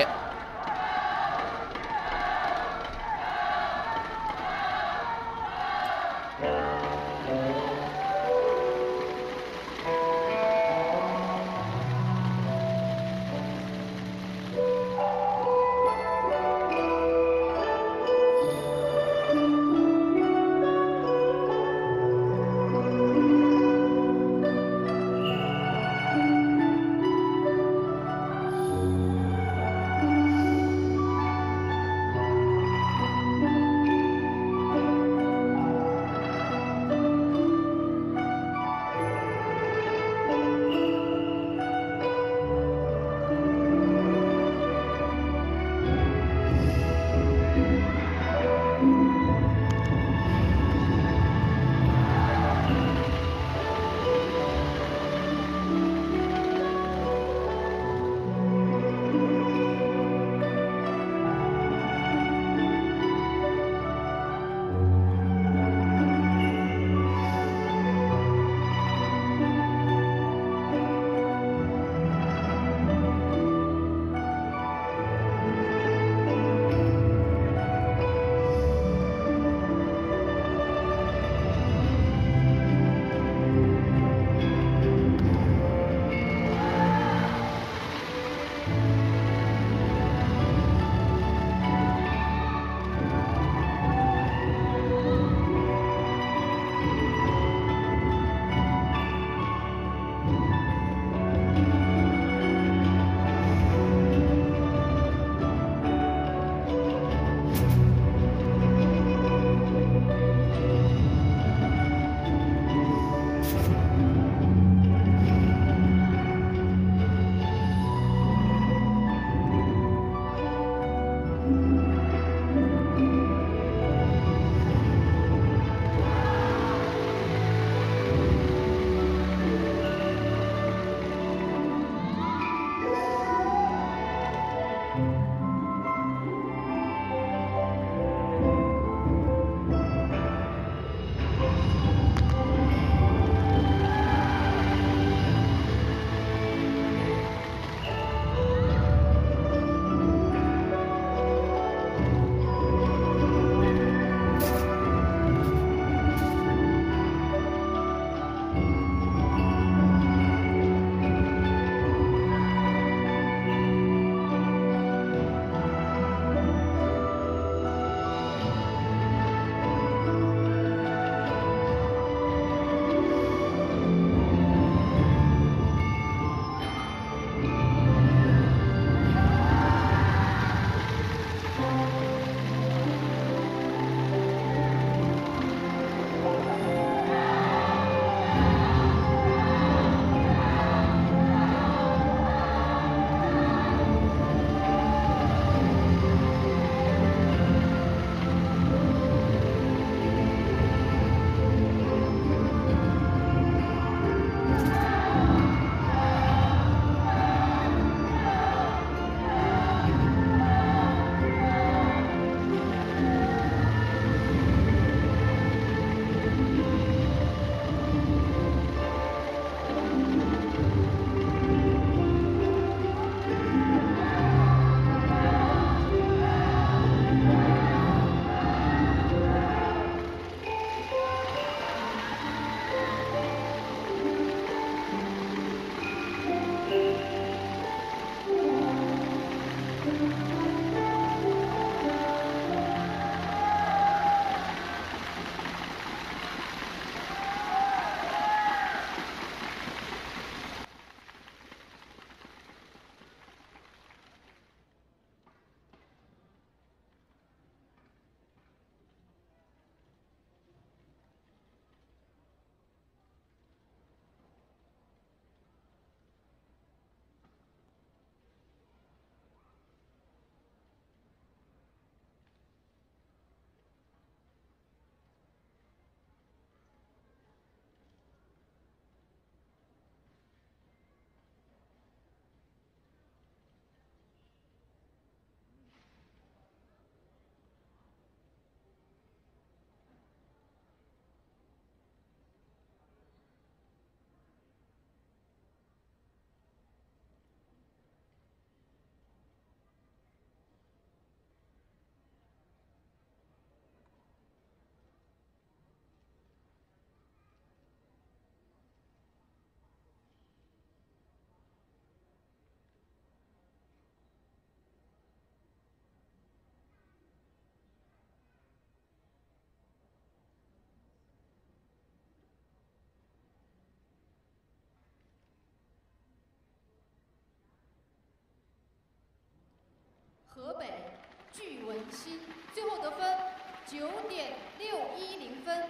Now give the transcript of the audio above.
Yep. 河北具文新，最后得分九点六一零分。